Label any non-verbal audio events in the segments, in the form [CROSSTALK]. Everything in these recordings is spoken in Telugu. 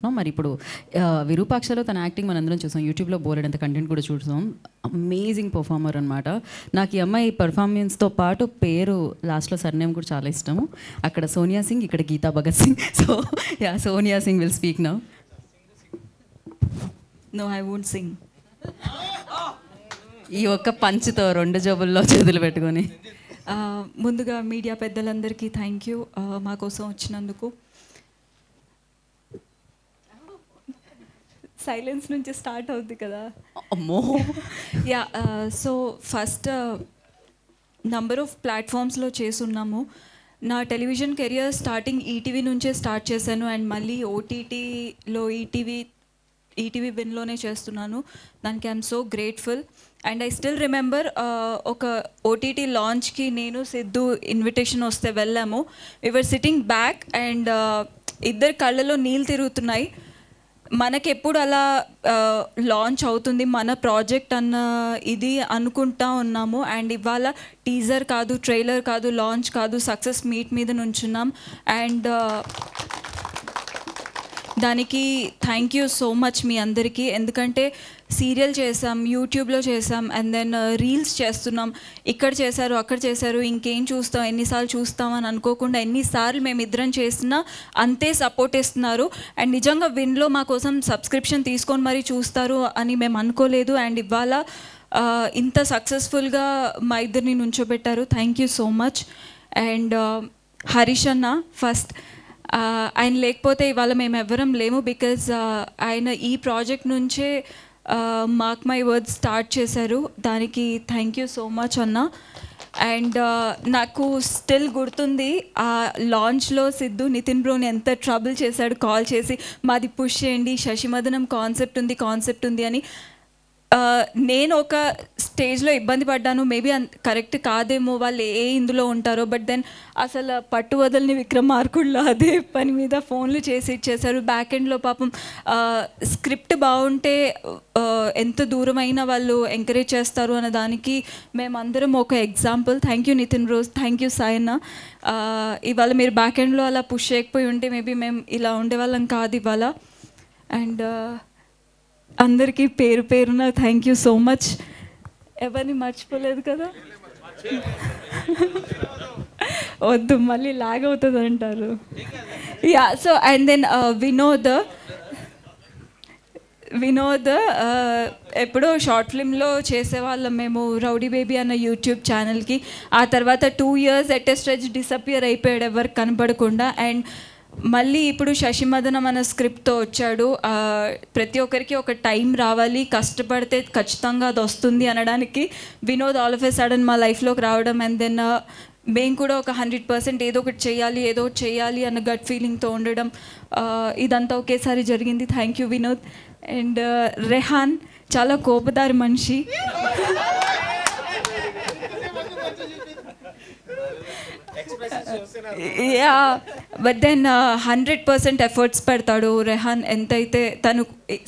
మరి ఇప్పుడు విరూపాక్షలో తన యాక్టింగ్ మనందరం చూసాం. యూట్యూబ్లో బోలెడంత కంటెంట్ కూడా చూసాం. అమేజింగ్ పర్ఫార్మర్ అనమాట నాకు ఈ అమ్మాయి పర్ఫార్మెన్స్తో పాటు పేరు లాస్ట్లో సర్నేమ్ కూడా చాలా ఇష్టము. అక్కడ సోనియా సింగ్ ఇక్కడ Gita Bhagat Singh. [LAUGHS] So yeah Sonia Singh will speak now. No I won't sing ఈ ఒక్క పంచుతో రెండు జోబుల్లో చేతులు పెట్టుకొని. ముందుగా మీడియా పెద్దలందరికీ థ్యాంక్ యూ మా కోసం వచ్చినందుకు. సైలెన్స్ నుంచి స్టార్ట్ అవుద్ది కదా. అమ్మో. Yeah so first number of ప్లాట్ఫామ్స్లో చేసున్నాము. నా టెలివిజన్ కెరియర్ స్టార్టింగ్ ఈటీవీ నుంచే స్టార్ట్ చేశాను అండ్ మళ్ళీ ఓటీటీలో ఈటీవీ ఈటీవీ విన్లోనే చేస్తున్నాను. దానికి I'm so grateful and I still remember ఒక ఓటీటీ లాంచ్కి నేను సిద్ధు ఇన్విటేషన్ వస్తే వెళ్ళాము. వివర్ సిట్టింగ్ బ్యాక్ అండ్ ఇద్దరు కళ్ళలో నీళ్ళు తిరుగుతున్నాయి. మనకెప్పుడు అలా లాంచ్ అవుతుంది మన ప్రాజెక్ట్ అన్న ఇది అనుకుంటా ఉన్నాము. అండ్ ఇవాళ టీజర్ కాదు ట్రైలర్ కాదు లాంచ్ కాదు సక్సెస్ మీట్ మీద నుంచున్నాం. అండ్ దానికి థ్యాంక్ యూ సో మచ్ మీ అందరికీ. ఎందుకంటే సీరియల్ చేసాం యూట్యూబ్లో చేసాం అండ్ దెన్ రీల్స్ చేస్తున్నాం. ఇక్కడ చేశారు అక్కడ చేశారు ఇంకేం చూస్తాం ఎన్నిసార్లు చూస్తాం అని అనుకోకుండా ఎన్నిసార్లు మేము ఇద్దరం చేసినా అంతే సపోర్ట్ ఇస్తున్నారు. అండ్ నిజంగా విన్లో మా కోసం సబ్స్క్రిప్షన్ తీసుకొని మరీ చూస్తారు అని మేము అనుకోలేదు. అండ్ ఇవాళ uh, ఇంత సక్సెస్ఫుల్గా మా ఇద్దరిని నుంచోబెట్టారు. Thank you so much and Harish అన్న ఫస్ట్ ఆయన లేకపోతే ఇవాళ మేము ఎవ్వరం లేము బికాజ్ ఆయన ఈ ప్రాజెక్ట్ నుంచే మార్క్ మై వర్డ్స్ స్టార్ట్ చేశారు. దానికి థ్యాంక్ యూ సో మచ్ అన్న. అండ్ నాకు స్టిల్ గుర్తుంది ఆ లాంచ్లో సిద్ధు నితిన్ బ్రోని ఎంత ట్రబుల్ చేశాడు కాల్ చేసి మాది పుష్ చేయండి శశిమదనం కాన్సెప్ట్ ఉంది కాన్సెప్ట్ ఉంది అని. నేను ఒక స్టేజ్లో ఇబ్బంది పడ్డాను. మేబీ కరెక్ట్ కాదేమో వాళ్ళు ఏ ఇందులో ఉంటారో బట్ దెన్ అసలు పట్టు వదలని విక్రమార్కుల్లో అదే పని మీద ఫోన్లు చేసి ఇచ్చేసారు బ్యాక్ ఎండ్లో పాపం స్క్రిప్ట్ బాగుంటే ఎంత దూరమైన వాళ్ళు ఎంకరేజ్ చేస్తారు అన్న దానికి మేమందరం ఒక example. Thank you Nitin Rose thank you Sayanna. ఇవాళ మీరు బ్యాక్ ఎండ్లో అలా పుష్ చేయకపోయి ఉంటే మేబీ మేము ఇలా ఉండేవాళ్ళం కాదు ఇవాళ. అండ్ అందరికీ పేరు పేరున థ్యాంక్ యూ సో మచ్ ఎవరిని మర్చిపోలేదు కదా? వద్దు మళ్ళీ లాగ్ అవుతుంది అంటారు. Yeah so and then Vinod Vinod ఎప్పుడో షార్ట్ ఫిల్మ్లో చేసేవాళ్ళం మేము రౌడీ బేబీ అన్న యూట్యూబ్ ఛానల్కి ఆ తర్వాత two years at a stretch disappear అయిపోయాడు ఎవరికి కనపడకుండా. అండ్ మళ్ళీ ఇప్పుడు శశిమదనం అన్న స్క్రిప్ట్తో వచ్చాడు. ప్రతి ఒక్కరికి ఒక టైం రావాలి. కష్టపడితే ఖచ్చితంగా అది వస్తుంది అనడానికి Vinod all of a sudden మా లైఫ్లోకి రావడం అండ్ దెన్ మేము కూడా ఒక హండ్రెడ్ పర్సెంట్ ఏదో ఒకటి చేయాలి ఏదో ఒకటి చేయాలి అన్న గట్ ఫీలింగ్తో ఉండడం ఇదంతా ఒకేసారి జరిగింది. Thank you Vinod. And Rehan చాలా కోపదారి మనిషి. Yeah but then hundred percent efforts పెడతాడు. రెహాన్ ఎంతైతే తను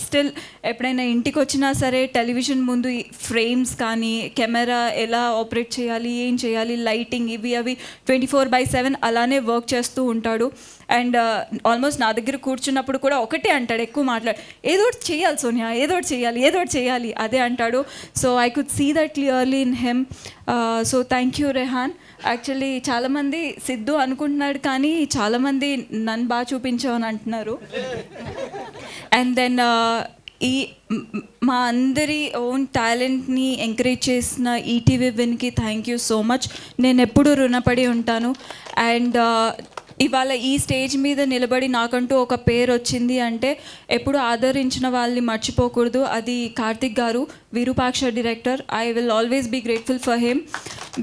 స్టిల్ ఎప్పుడైనా ఇంటికి వచ్చినా సరే టెలివిజన్ ముందు ఫ్రేమ్స్ కానీ కెమెరా ఎలా ఆపరేట్ చేయాలి ఏం చేయాలి లైటింగ్ ఇవి అవి ట్వంటీ ఫోర్ బై సెవెన్ అలానే వర్క్ చేస్తూ ఉంటాడు. అండ్ uh, ఆల్మోస్ట్ నా దగ్గర కూర్చున్నప్పుడు కూడా ఒకటే అంటాడు ఎక్కువ మాట్లాడు ఏదో ఒకటి చేయాలి సోనియా ఏదో ఒకటి చేయాలి ఏదో ఒకటి చేయాలి అదే అంటాడు. So I could see that clearly in him so thank you Rehan. Actually చాలామంది సిద్ధు అనుకుంటున్నాడు కానీ చాలా చాలామంది నన్ను బాగా చూపించావు అంటున్నారు. అండ్ దెన్ uh, ఈ మా అందరి ఓన్ టాలెంట్ని ఎంకరేజ్ చేసిన ఈటీవీ విన్కి థ్యాంక్ యూ సో మచ్ నేను ఎప్పుడూ రుణపడి ఉంటాను. అండ్ uh, ఇవాళ ఈ స్టేజ్ మీద నిలబడి నాకంటూ ఒక పేరు వచ్చింది అంటే ఎప్పుడు ఆదరించిన వాళ్ళని మర్చిపోకూడదు. అది కార్తిక్ గారు Virupaksha director I will always be grateful for him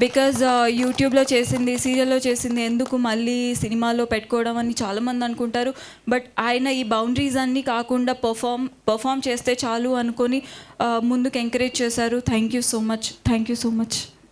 because యూట్యూబ్లో uh, చేసింది సీరియల్లో చేసింది ఎందుకు మళ్ళీ సినిమాలో పెట్టుకోవడం అని చాలామంది అనుకుంటారు. బట్ ఆయన ఈ బౌండరీస్ అన్నీ కాకుండా పర్ఫామ్ పర్ఫామ్ చేస్తే చాలు అనుకొని uh, ముందుకు ఎంకరేజ్ చేశారు. Thank you so much thank you so much